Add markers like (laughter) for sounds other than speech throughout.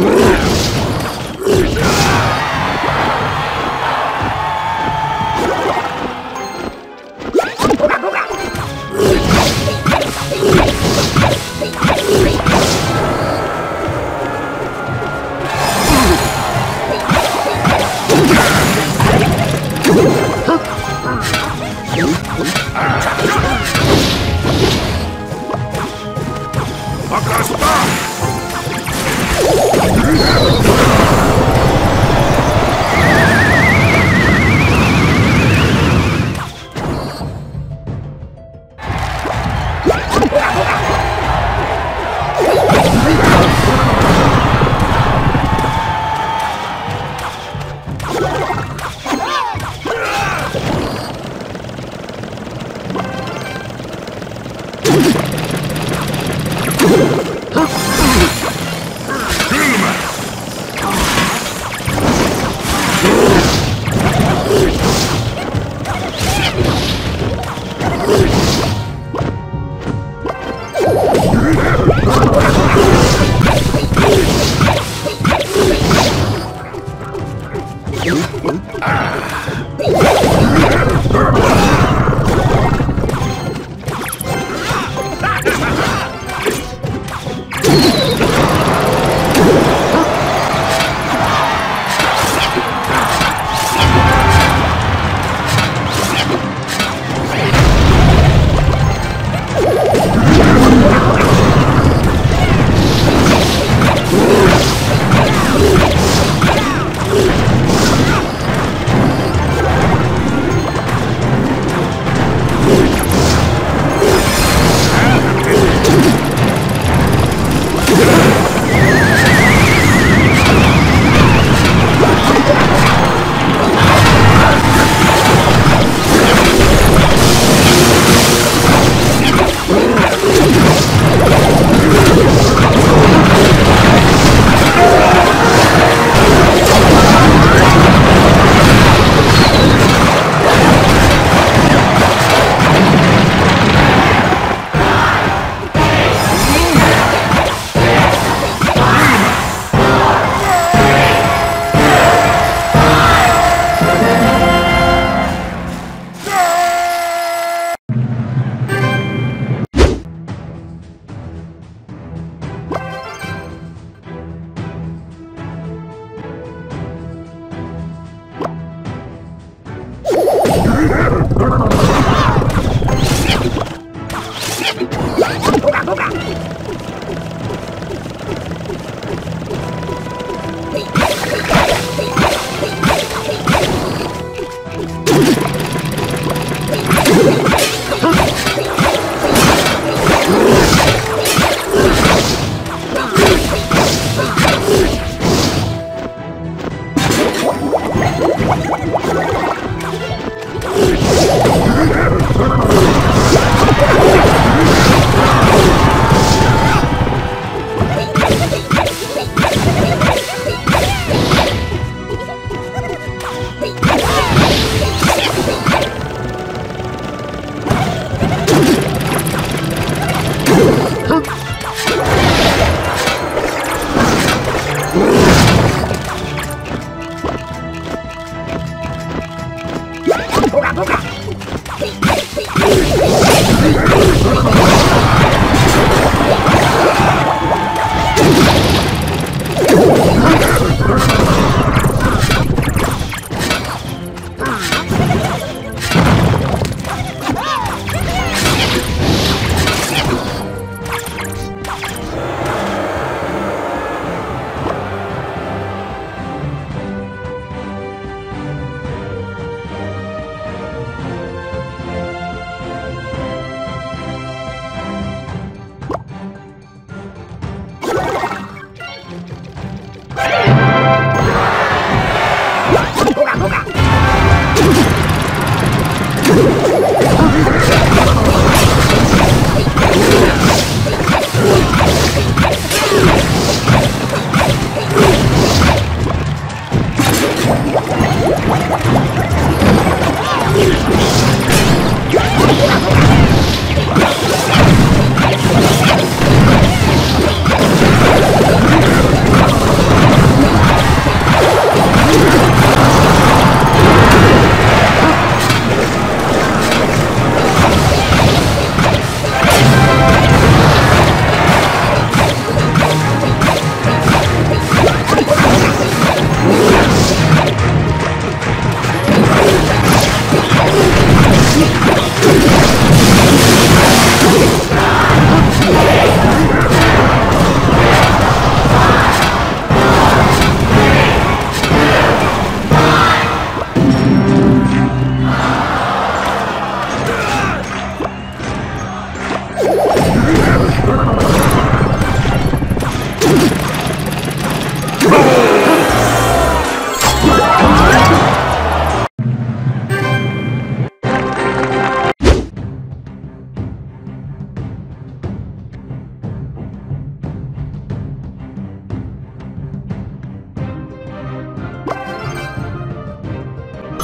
Brrr! Wait.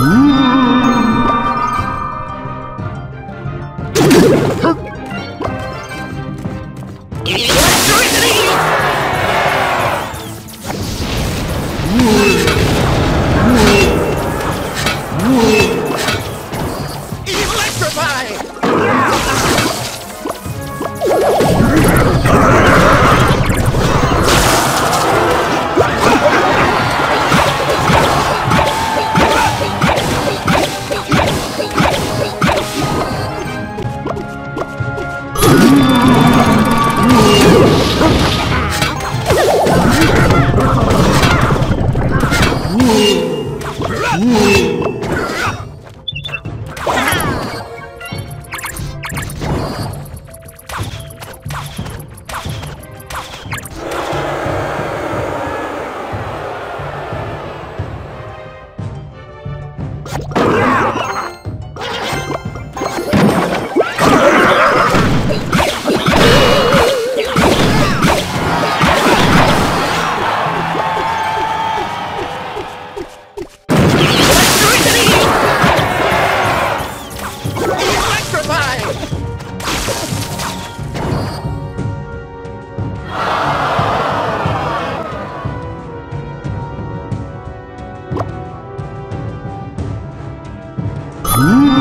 Ooh. Ooh. Ooh.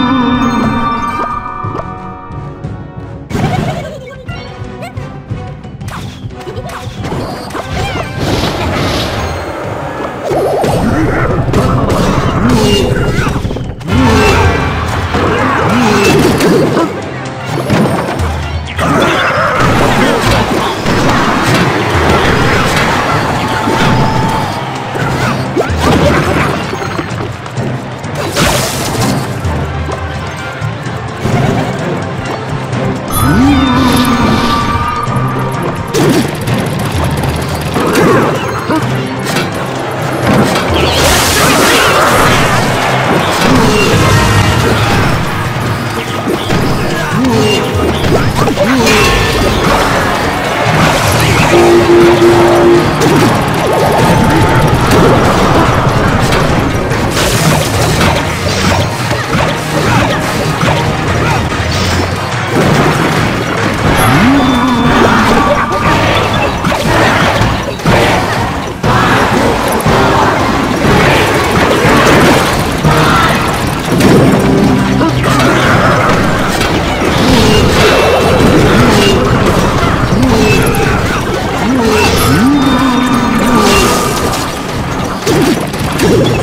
Come (laughs) on.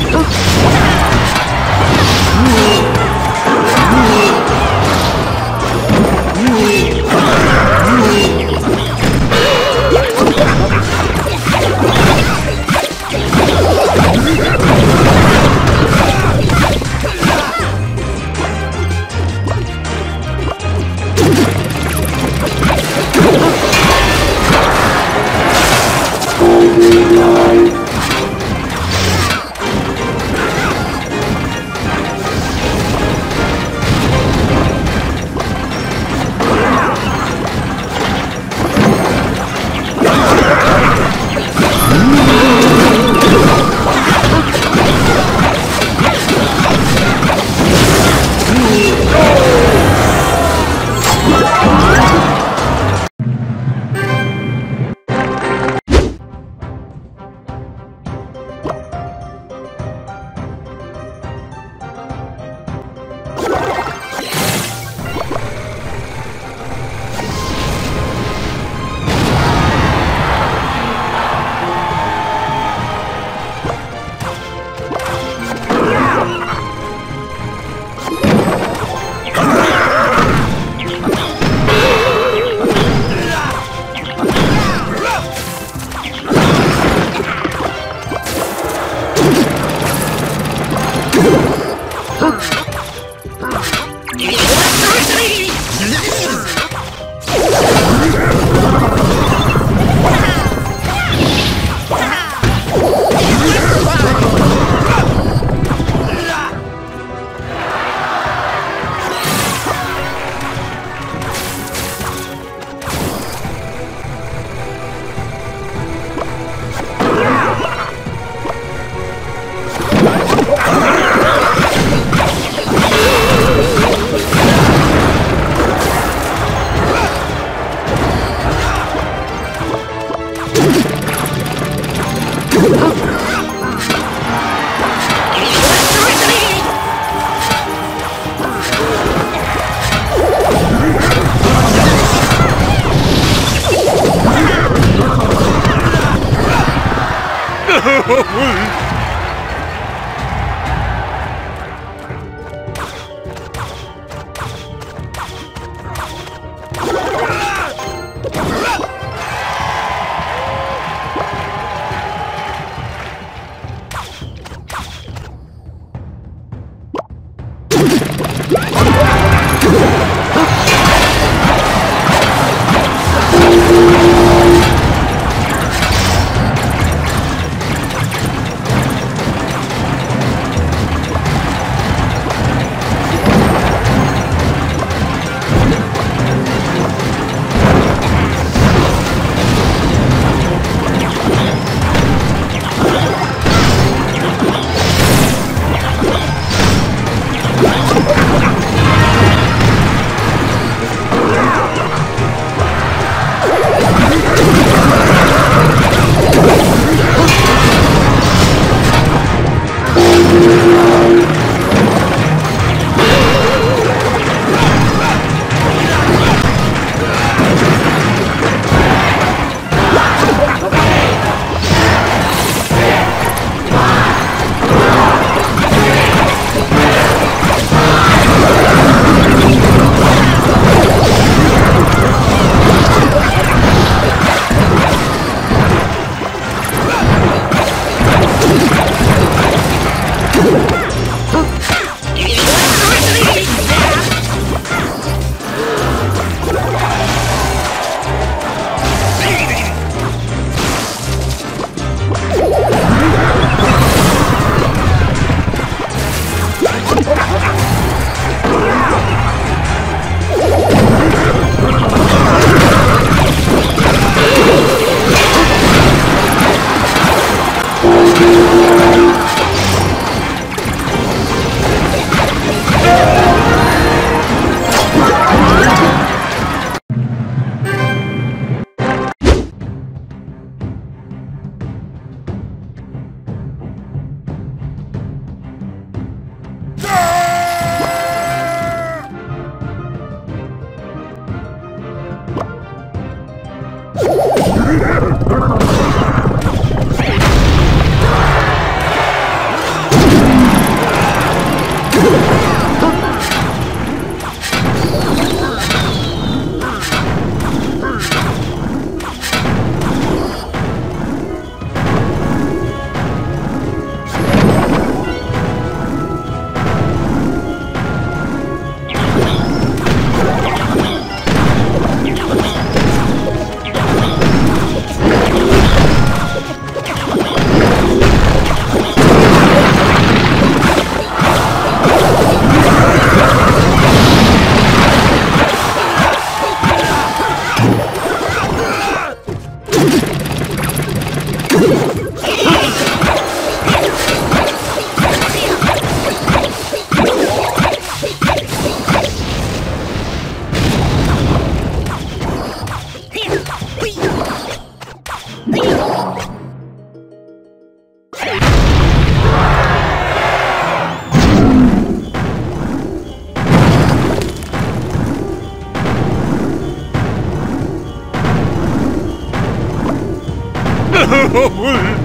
Vamos! Né?